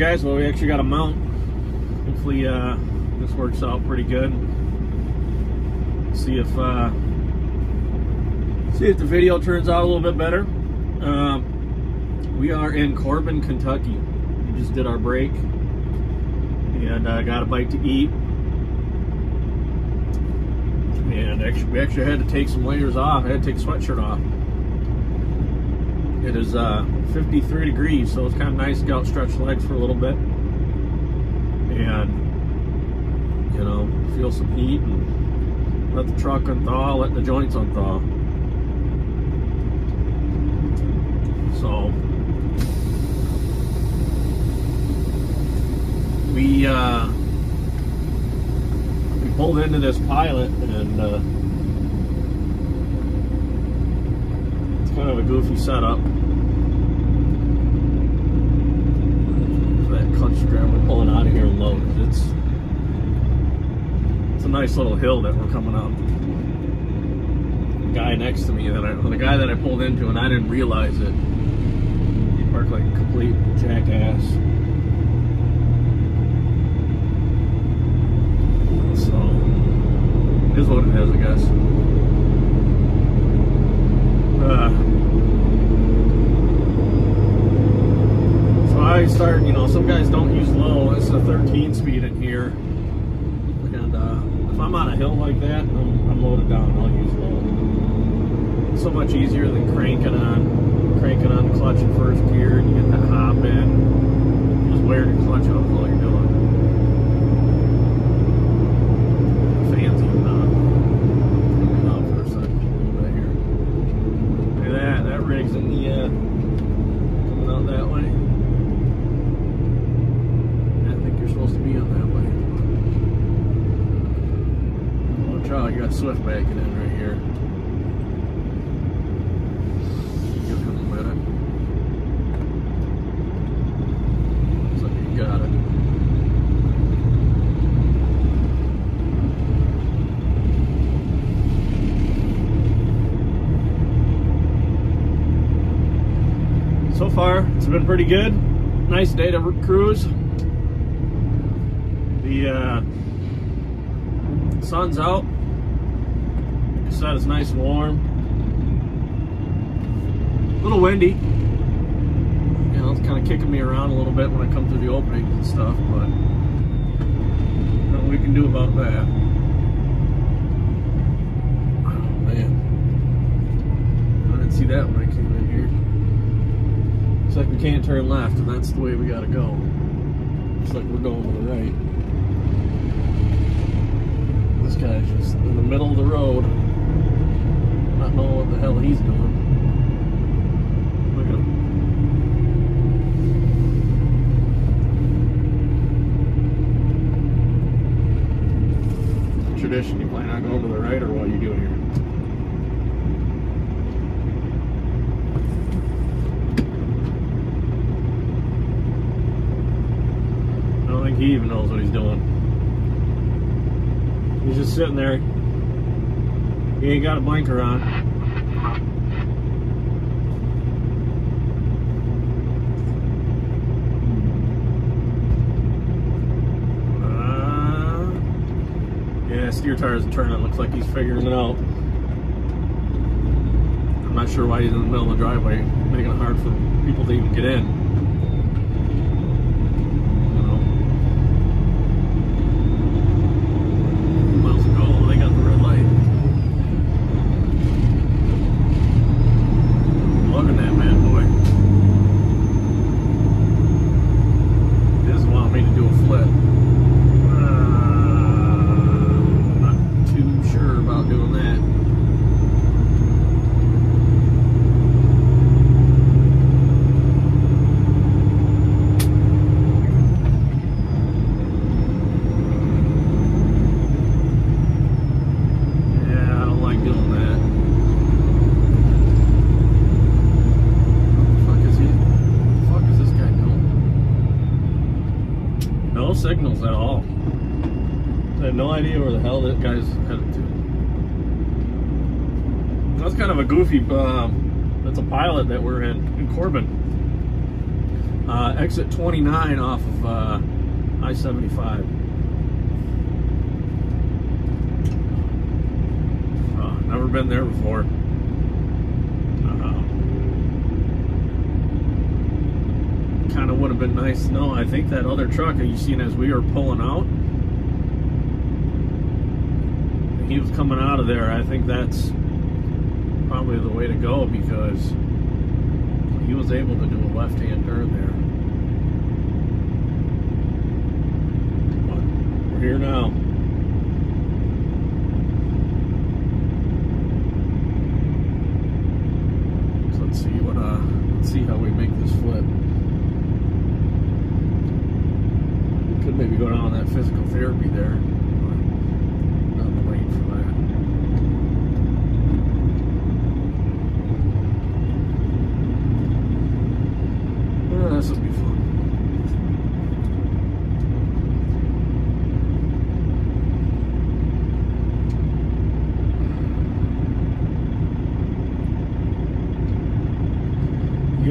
Guys. Well, we actually got a mount. Hopefully, uh, this works out pretty good. See if uh, see if the video turns out a little bit better. Um, we are in Corbin, Kentucky. We just did our break and uh, got a bite to eat. And actually, we actually had to take some layers off. I had to take a sweatshirt off. It is uh, 53 degrees, so it's kind of nice to get out stretch legs for a little bit. And, you know, feel some heat and let the truck unthaw, let the joints unthaw. So, we, uh, we pulled into this pilot and, uh, kind of a goofy setup. That clutch grab, we're pulling out of here load. It's it's a nice little hill that we're coming up. The guy next to me, that I, the guy that I pulled into, and I didn't realize it. He parked like a complete jackass. So, is what it is, I guess. Uh, I start, you know, some guys don't use low. It's a 13 speed in here. And uh, if I'm on a hill like that, I'm, I'm loaded down. I'll use low. It's so much easier than cranking on, cranking on the clutch in first gear and you get that hop in. Just wear the clutch off while you're doing. Fans even on. Coming out for a second. Right here. Look at that. That rig's in the uh, coming out that way. I think you're supposed to be on that way. Watch out, you got Swift backing in right here. Give him a. Looks like you got it. so far it's been pretty good nice day to cruise the uh, sun's out it's nice and warm. A little windy. You know it's kind of kicking me around a little bit when I come through the openings and stuff but nothing we can do about that. Oh man. I didn't see that when I came in here. Looks like we can't turn left, and that's the way we gotta go. Looks like we're going to the right. This guy's just in the middle of the road, not knowing what the hell he's doing. Look at him. Tradition, you plan on going to the right, or what are you doing here? I don't think he even knows what he's doing. He's just sitting there. He ain't got a blinker on. Uh, yeah, steer tires turning. Looks like he's figuring it out. I'm not sure why he's in the middle of the driveway, making it hard for people to even get in. You know. Miles ago, they got the red light. Look at that man, boy. He doesn't want me to do a flip. Uh, not too sure about doing that. Yeah, I don't like doing that. What the fuck is he? What the fuck is this guy doing? No signals at all. I have no idea where the hell that guy's headed to. That's kind of a goofy. Um, that's a pilot that we're in in Corbin. Uh, exit 29 off of uh, I-75. Uh, never been there before. Uh, kind of would have been nice know. I think that other truck that you seen as we were pulling out, he was coming out of there. I think that's probably the way to go because he was able to do a left-hand turn there. But we're here now. So let's see what uh let's see how we make this flip. We could maybe go down that physical therapy there. but Not in the lane for that. Yeah, this will be fun.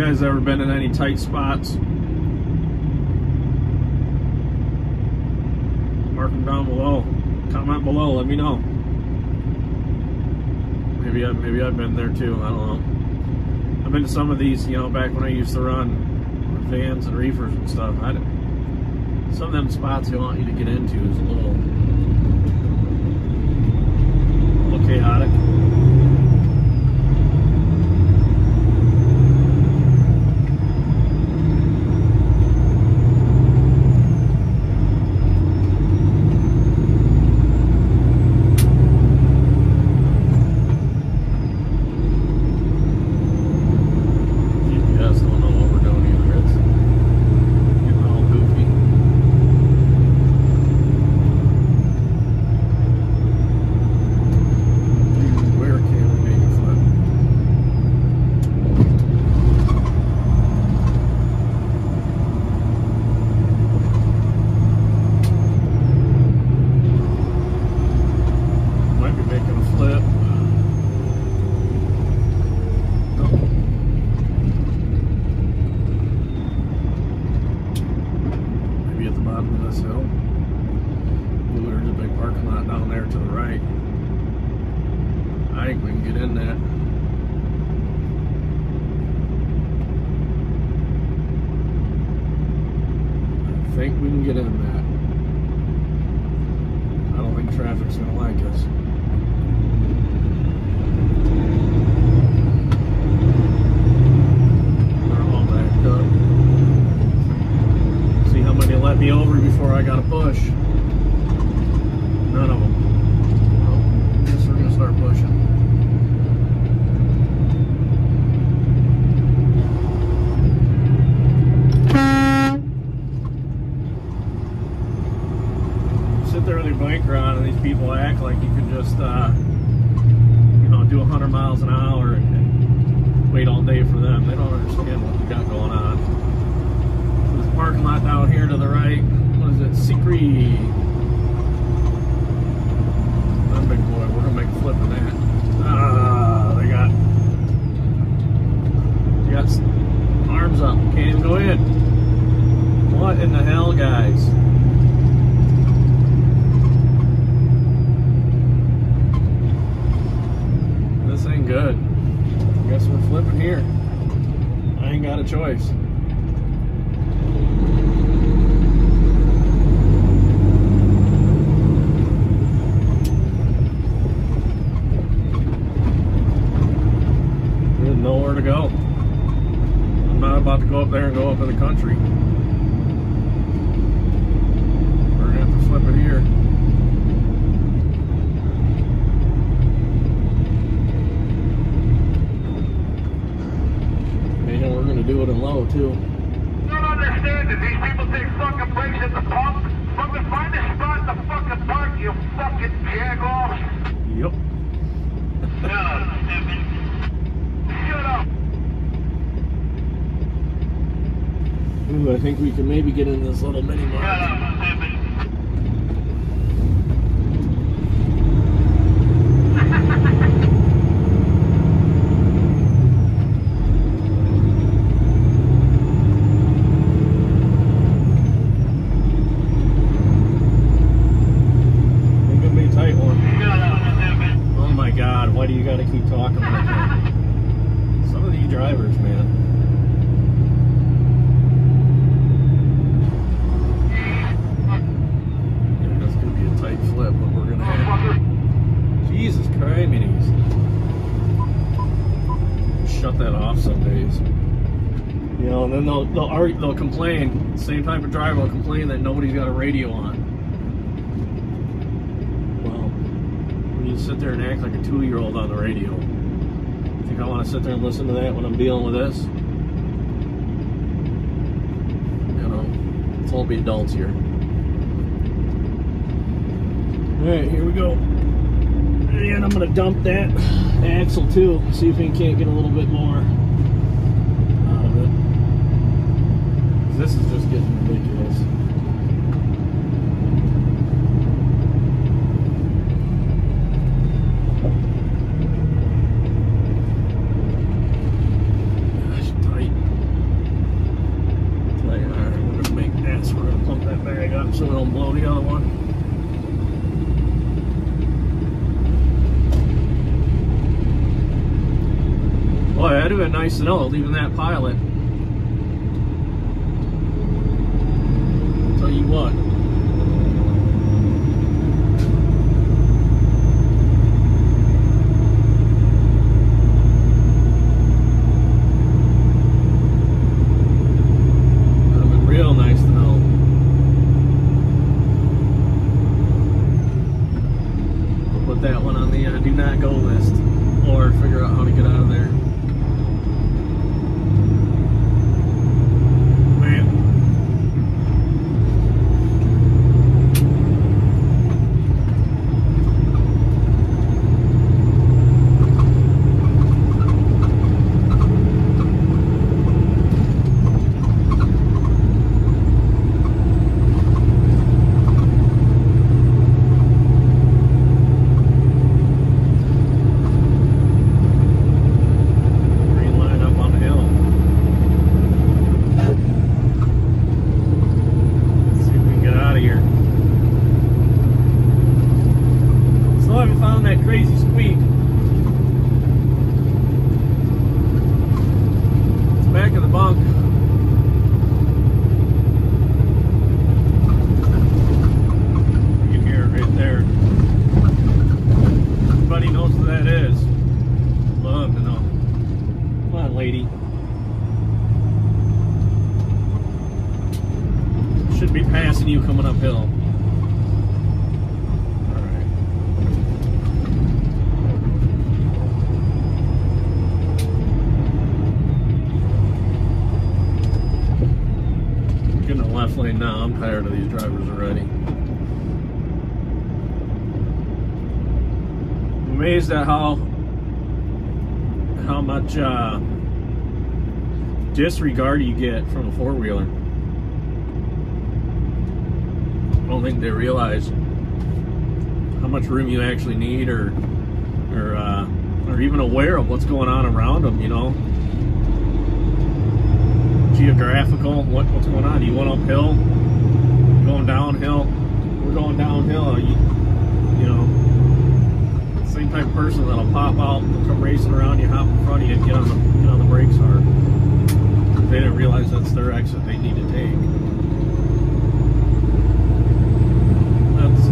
Guys ever been in any tight spots? Mark them down below. Comment below. Let me know. Maybe I maybe I've been there too. I don't know. I've been to some of these, you know, back when I used to run vans and reefers and stuff. I some of them spots they want you to get into is a little, a little chaotic. Good. Guess we're flipping here. I ain't got a choice. There's nowhere to go. I'm not about to go up there and go up in the country. We're gonna have to flip it here. And we're gonna do it in low too. don't understand it. These people take fucking breaks at the pump. Fucking find a spot in the fucking park, you fucking jagoffs. Yep. Shut up, stupid. Shut up. Ooh, I think we can maybe get in this little mini Shut mart. up, stupid. You know, and then they'll they'll argue, they'll complain. Same type of driver will complain that nobody's got a radio on. Well, when you sit there and act like a two-year-old on the radio, think I want to sit there and listen to that when I'm dealing with this? You know, let's all be adults here. All right, here we go. And I'm gonna dump that axle too. See if we can't get a little bit more out of it. 'Cause This is just getting ridiculous. So we're gonna pump that bag up so we don't blow the other one. Boy, nice to know, leaving that pilot. Much uh, disregard you get from a four wheeler. I don't think they realize how much room you actually need, or or uh, or even aware of what's going on around them. You know, geographical. What, what's going on? Do You went uphill, going downhill. We're going downhill. Same type of person that'll pop out, come racing around you, hop in front of you, and get on the get on the brakes hard. They didn't realize that's their exit they need to take. That's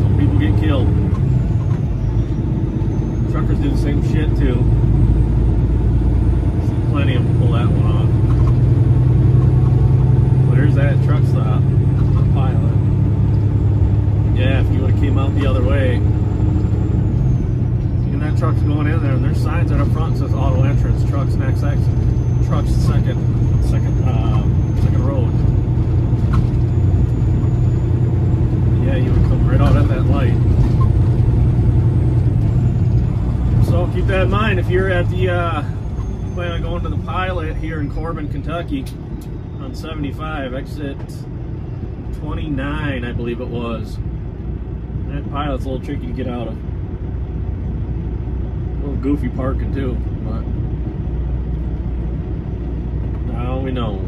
some people get killed. Truckers do the same shit too. See plenty of them pull that one off. Well, there's that truck stop. The pilot. Yeah, if you would have came out the other way. And that truck's going in there, and there's signs out up front says auto entrance, trucks next exit, trucks second, second, uh, second road. Yeah, you would come right out at that light. So keep that in mind if you're at the uh, plan on going to the pilot here in Corbin, Kentucky, on 75, exit 29, I believe it was. Pilot's a little tricky to get out of. A little goofy parking too, but now we know.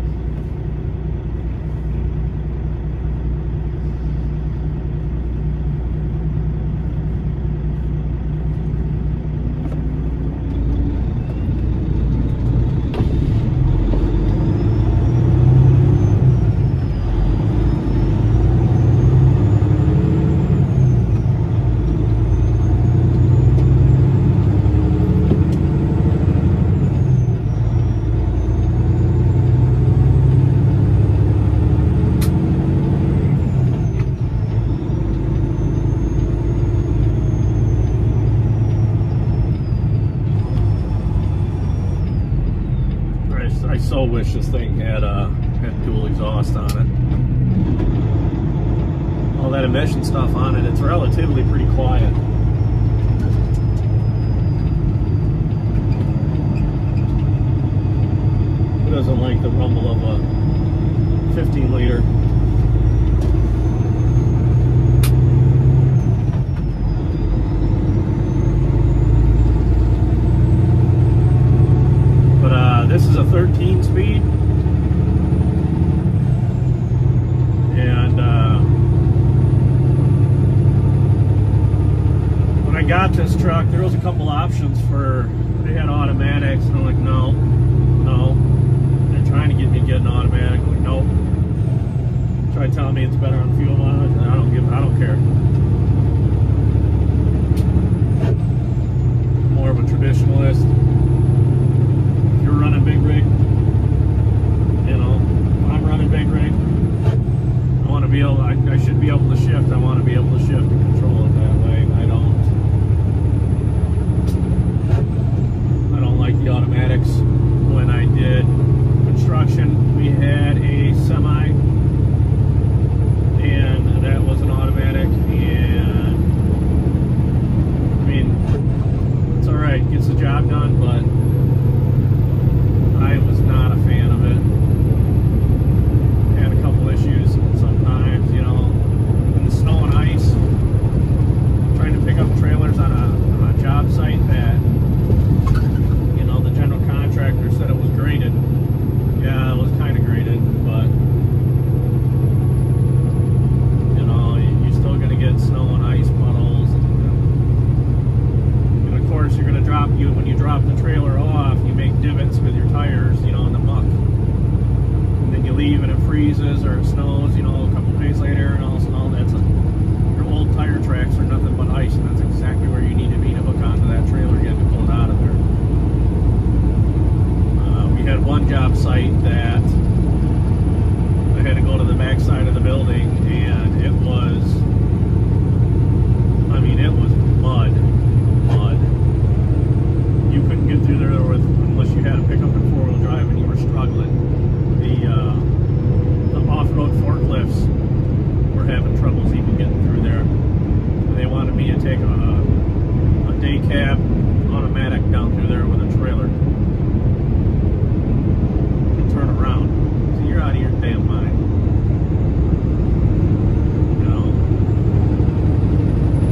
site that I had to go to the back side of the building and it was, I mean, it was mud, mud. You couldn't get through there with, unless you had a pickup and four-wheel drive and you were struggling. The, uh, the off-road forklifts were having troubles even getting through there. They wanted me to take a, a day cab automatic down through there with a trailer. out of your damn mind. You?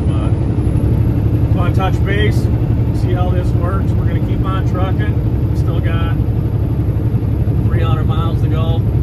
But, want touch base, see how this works. We're going to keep on trucking. Still got 300 miles to go.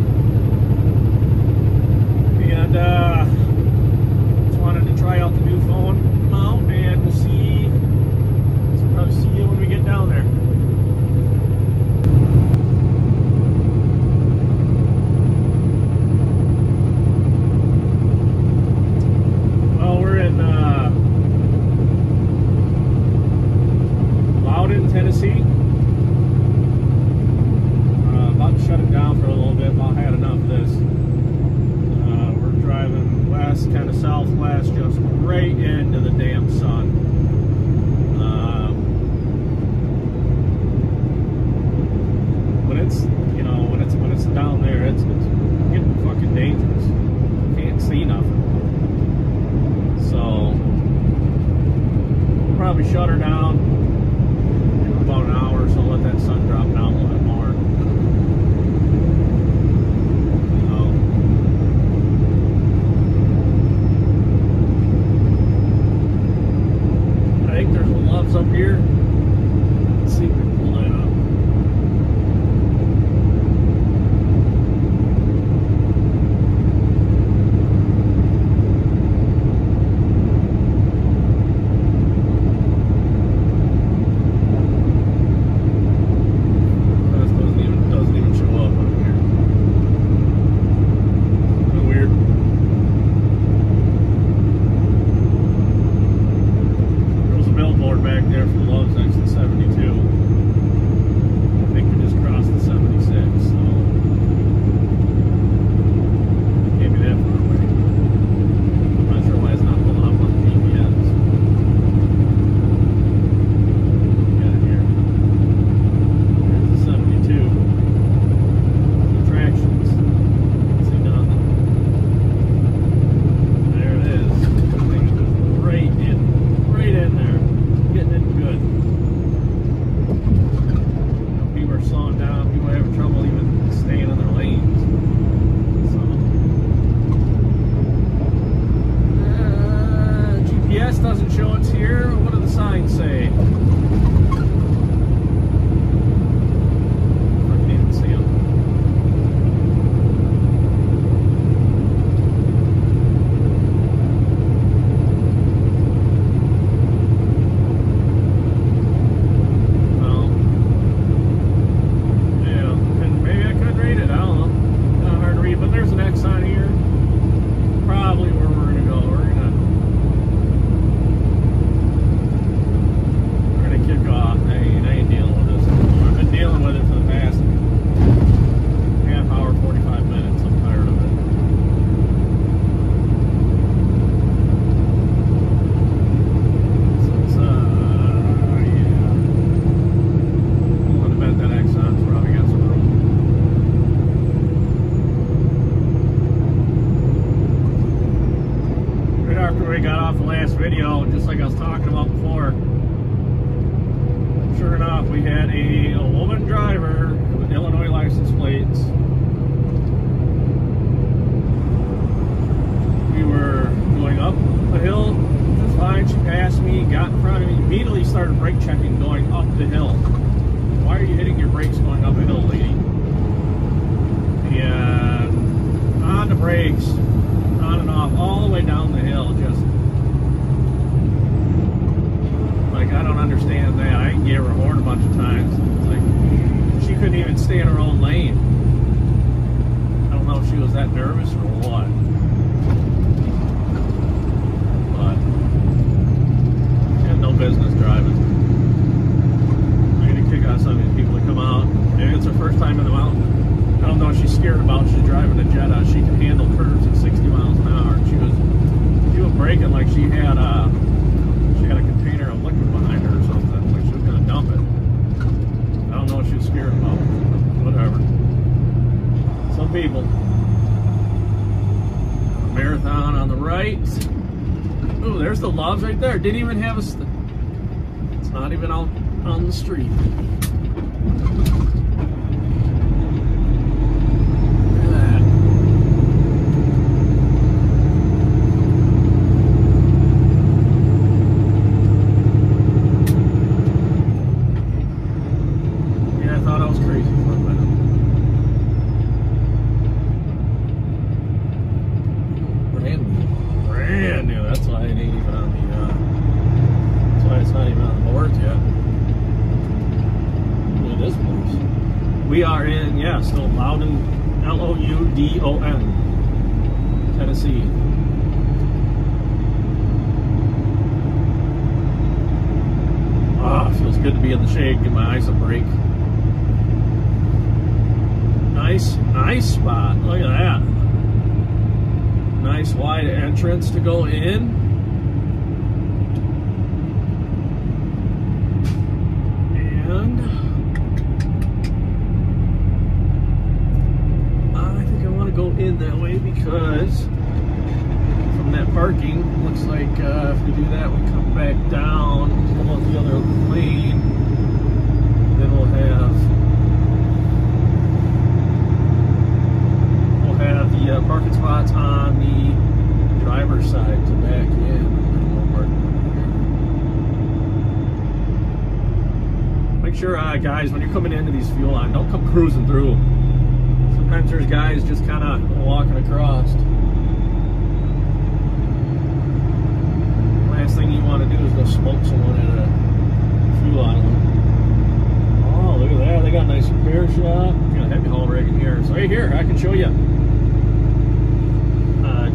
didn't even have a, it's not even on, on the street.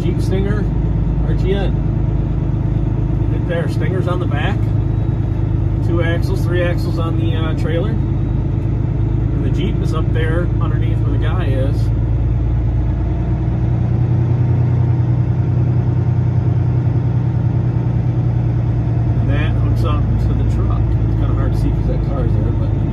Jeep Stinger RTN. Hit there, Stinger's on the back. Two axles, three axles on the uh, trailer. And the Jeep is up there underneath where the guy is. And that hooks up to the truck. It's kind of hard to see because that is there, but...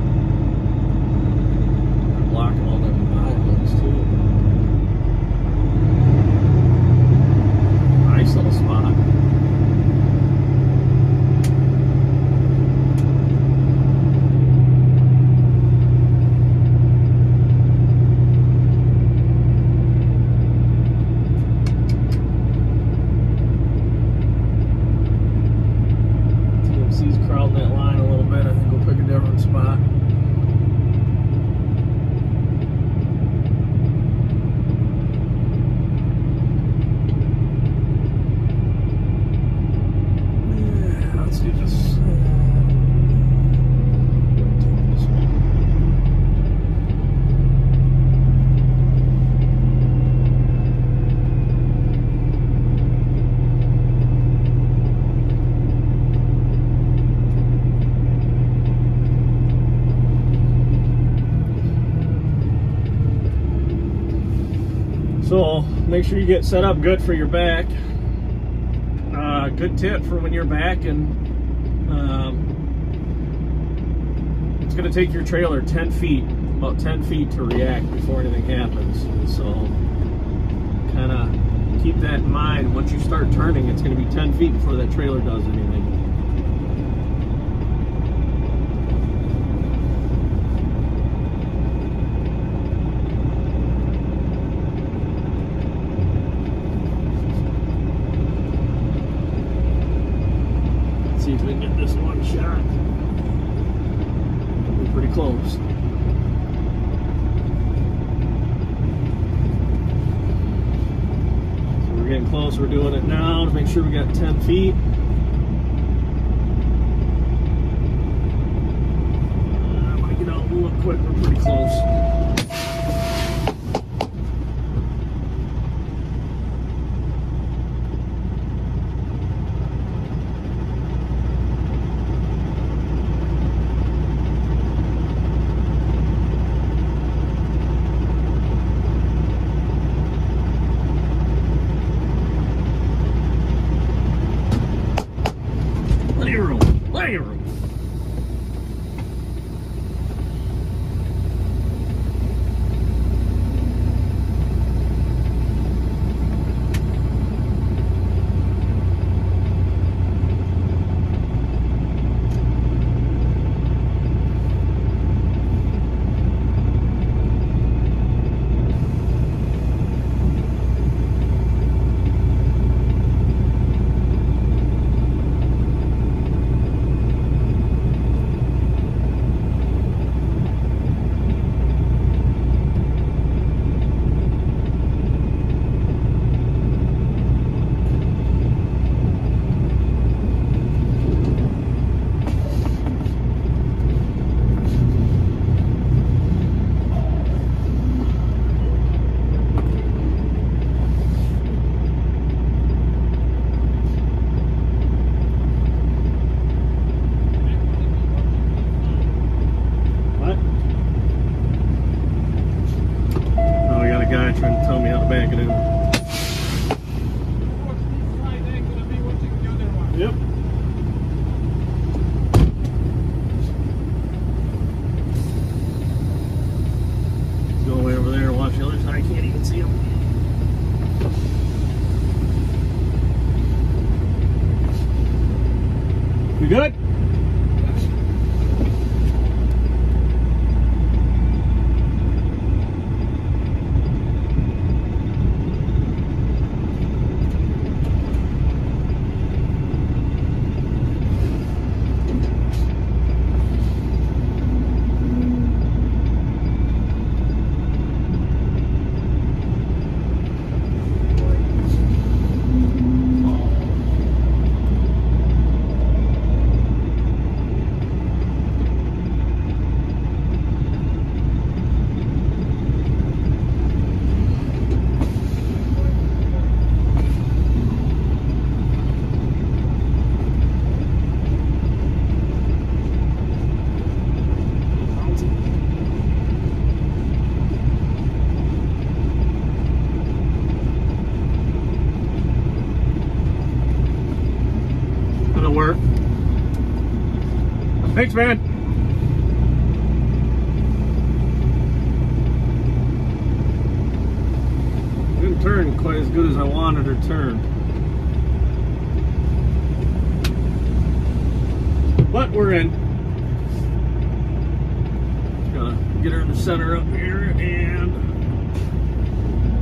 sure you get set up good for your back. Uh, good tip for when you're back and um, it's going to take your trailer 10 feet, about 10 feet to react before anything happens. So kind of keep that in mind. Once you start turning, it's going to be 10 feet before that trailer does anything. Let's see if we can get this one shot. We're pretty close. So we're getting close. We're doing it now to make sure we got 10 feet. Thanks, man. Didn't turn quite as good as I wanted her turned. But we're in. Gotta get her in the center up here and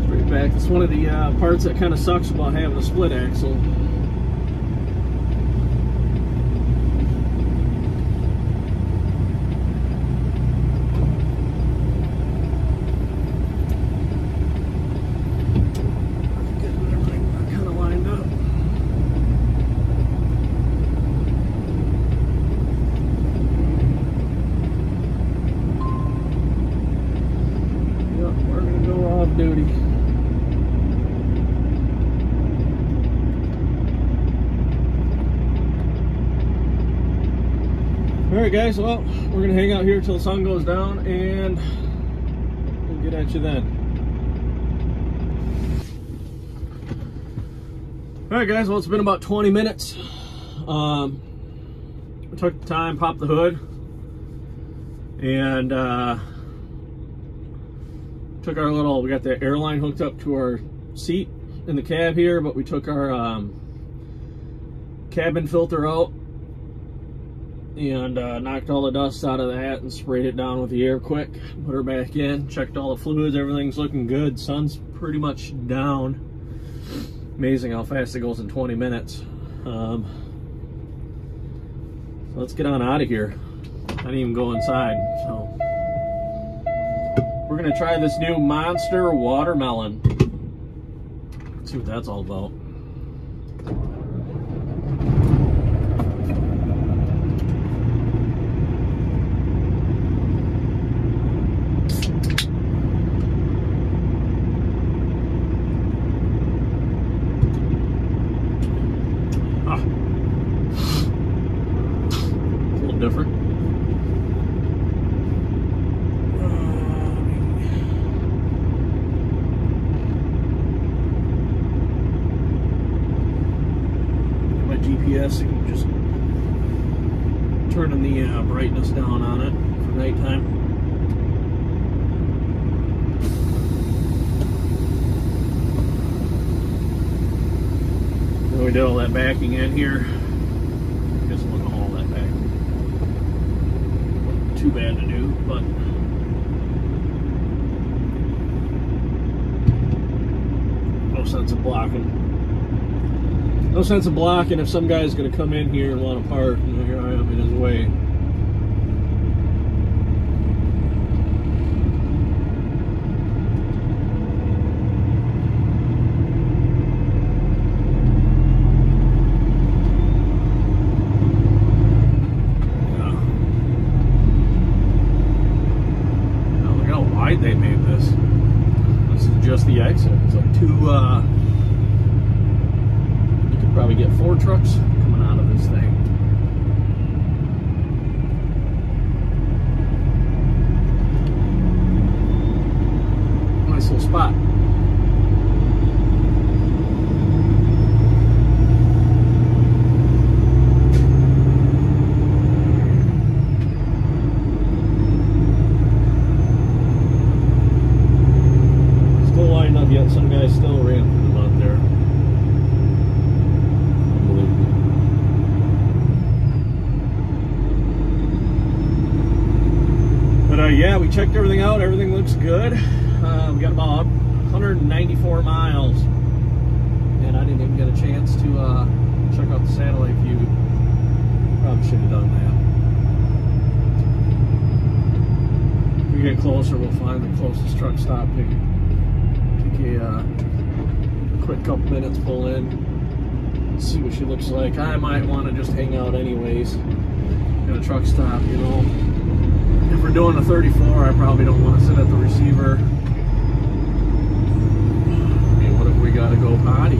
straight back. It's one of the uh, parts that kind of sucks about having a split axle. Getting everything kind of lined up. Yep, we're gonna go off duty. All right, guys. Well, we're gonna hang out here till the sun goes down, and we'll get at you then. All right, guys. Well, it's been about 20 minutes. Um, I took the time, popped the hood, and uh, took our little. We got the airline hooked up to our seat in the cab here, but we took our um, cabin filter out and uh, knocked all the dust out of that and sprayed it down with the air quick. Put her back in, checked all the fluids, everything's looking good. Sun's pretty much down. Amazing how fast it goes in 20 minutes. Um, so let's get on out of here. I didn't even go inside, so. We're gonna try this new Monster Watermelon. Let's see what that's all about. Ah. It's a little different. My GPS, you can just turning the uh, brightness down on it for nighttime. Then we did all that backing in here. I guess wasn't all that back. Too bad to do, but no sense of blocking. No sense of blocking if some guy's going to come in here and want to park. Know, here I am in his way. Yeah. Now look how wide they made this. This is just the exit. It's like two, uh, you could probably get four trucks coming out of this thing. Nice little spot. Still lined up yet. Some guys still ran for them out there. Unbelievable. But uh, yeah, we checked everything out. Everything looks good. Uh, we got about 194 miles, and I didn't even get a chance to uh, check out the satellite view. Probably should have done that. If we get closer, we'll find the closest truck stop. Take, a uh, quick couple minutes, pull in, see what she looks like. I might want to just hang out anyways at a truck stop, you know. If we're doing a 34, I probably don't want to sit at the receiver. I mean, what if we gotta go potty,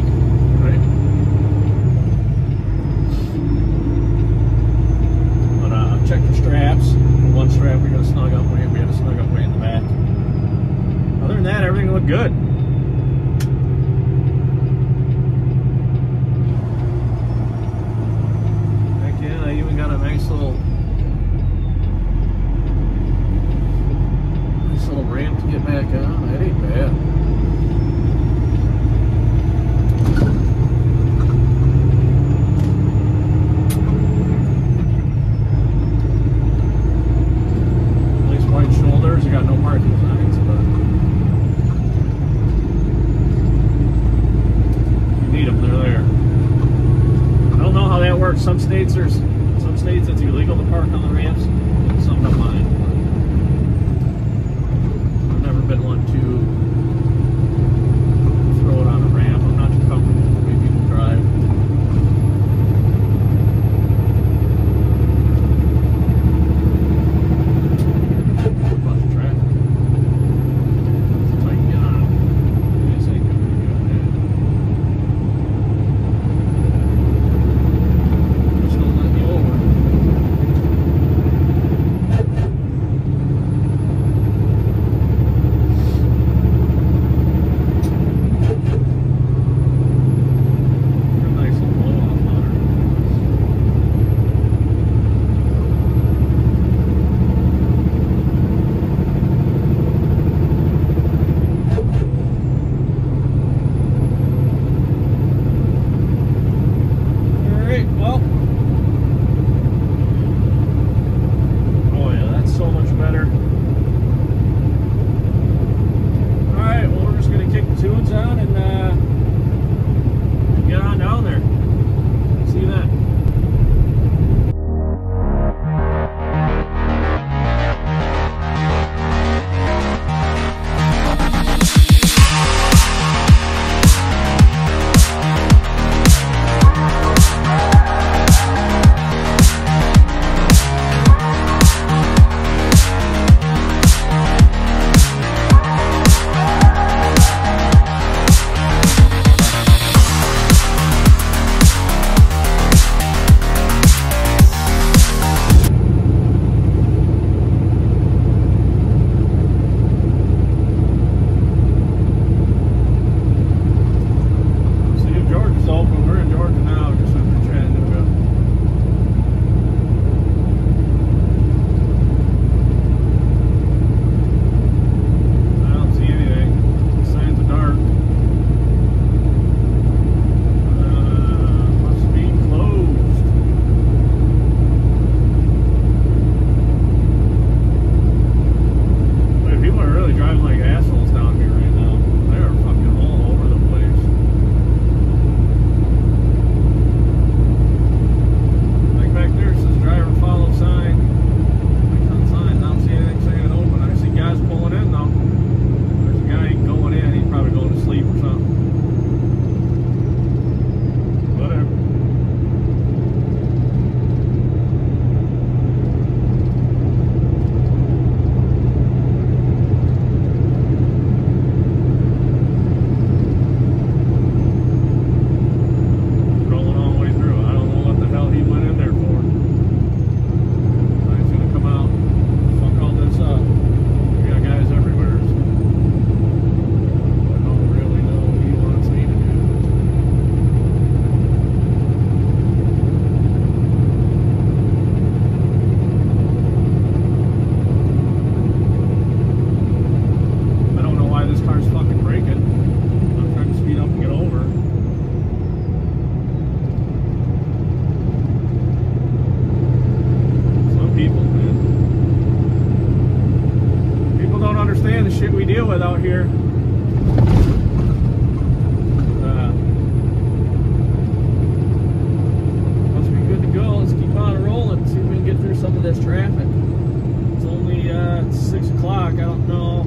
be uh, 6 o'clock. I don't know. I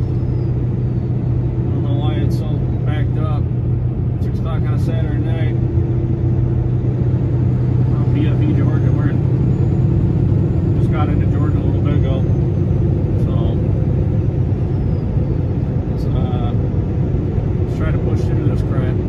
don't know why it's so backed up. 6 o'clock on a Saturday night. I'm BFE Georgia. We're in, just got into Georgia a little bit ago. So, uh, let's, uh, try to push through this crap.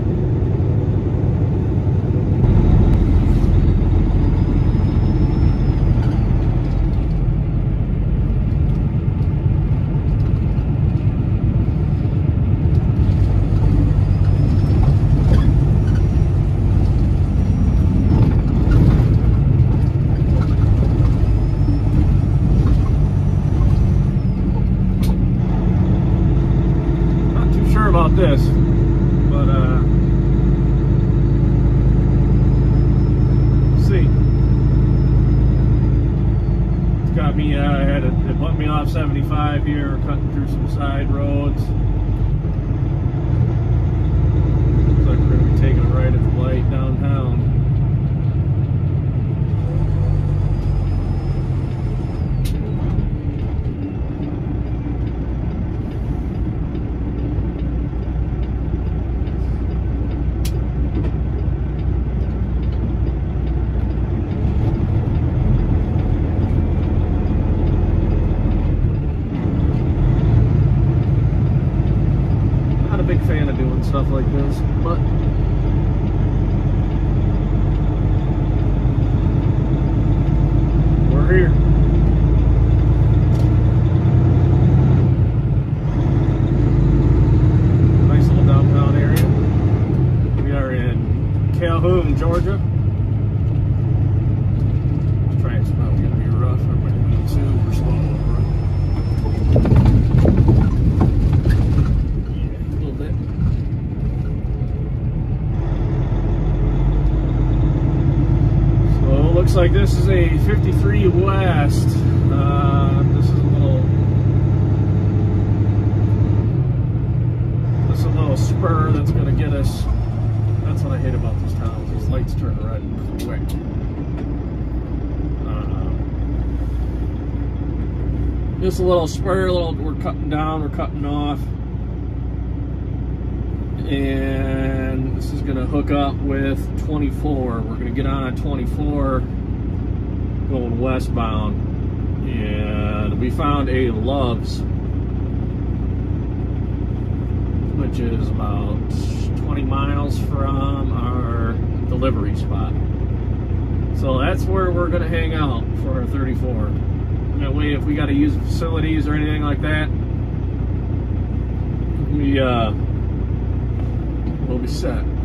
Georgia. The track's probably going to be rough. Everybody super slow Yeah, a little bit. So it looks like this is a 53 just a little spur, little, we're cutting down, we're cutting off. And this is gonna hook up with 24. We're gonna get on a 24 going westbound. And we found a Love's, which is about 20 miles from our delivery spot. So that's where we're gonna hang out for our 34. That way, if we got to use facilities or anything like that, we uh, we'll be set.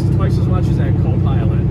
It's twice as much as that co-pilot.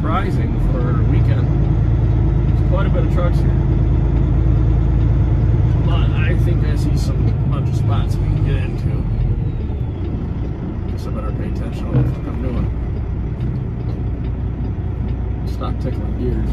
surprising for a weekend. There's quite a bit of trucks here. But I think I see some bunch of spots we can get into. Guess I better pay attention to what the fuck I'm doing. Stop tickling gears.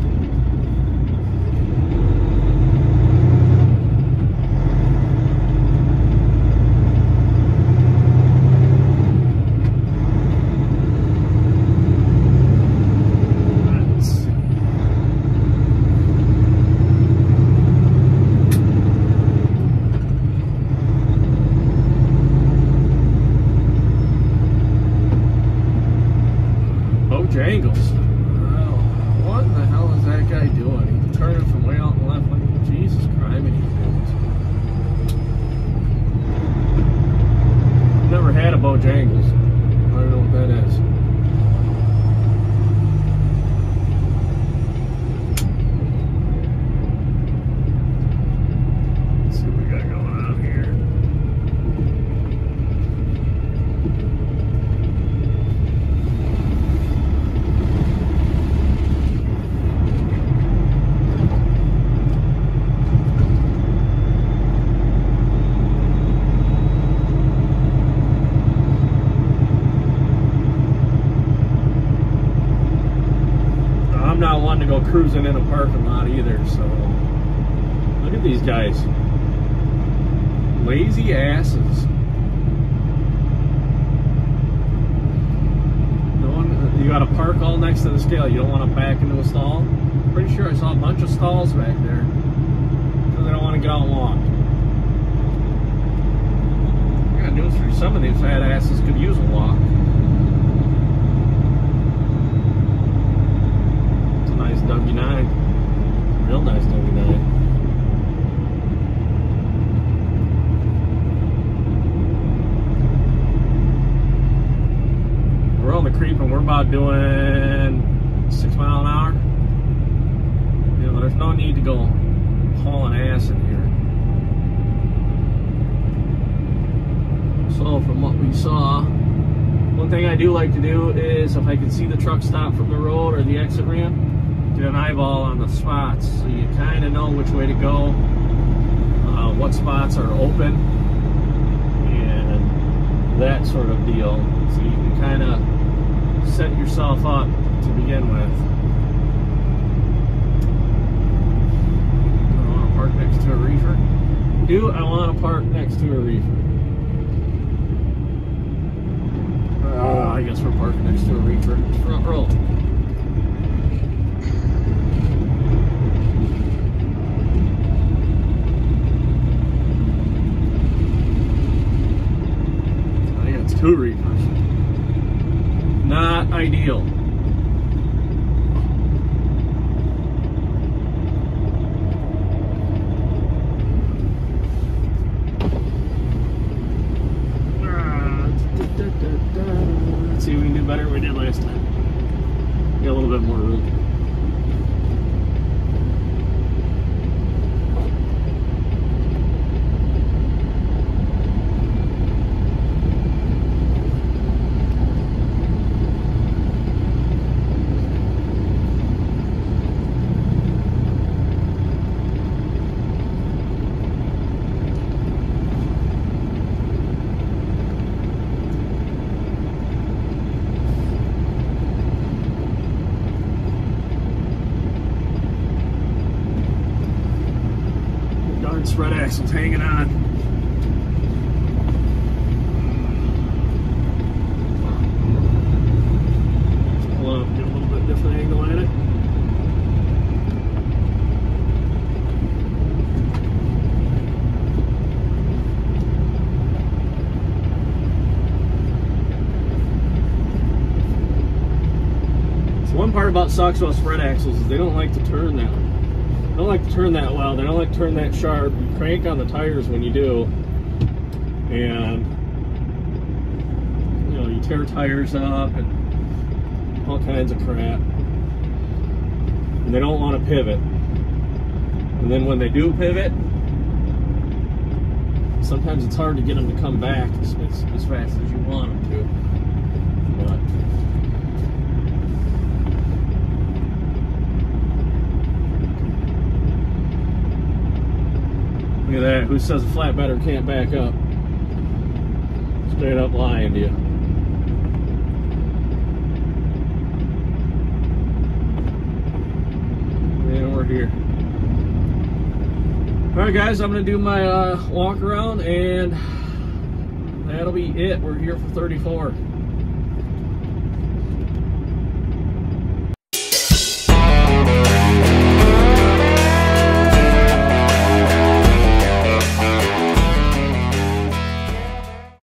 doing six mile an hour. You know, there's no need to go hauling ass in here. So from what we saw, one thing I do like to do is if I can see the truck stop from the road or the exit ramp, get an eyeball on the spots so you kind of know which way to go, uh, what spots are open, and that sort of deal. So you can kind of set yourself up to begin with. Do I want to park next to a reefer? Do I want to park next to a reefer? Uh, I guess we're parked next to a reefer. Front roll. I oh, it's two reefers not ideal. vessel's hanging on. Pull up, get a little bit different angle at it. One part about Soxwell spread axles is they don't like to turn that way. They don't like to turn that well. I don't like to turn that sharp. You crank on the tires when you do, and you know you tear tires up and all kinds of crap. And they don't want to pivot. And then when they do pivot, sometimes it's hard to get them to come back as, as, as fast as you want them to. But at that. Who says a flatbedder can't back up? Straight up lying to you. Here. All right, guys, I'm gonna do my uh, walk around, and that'll be it. We're here for 34.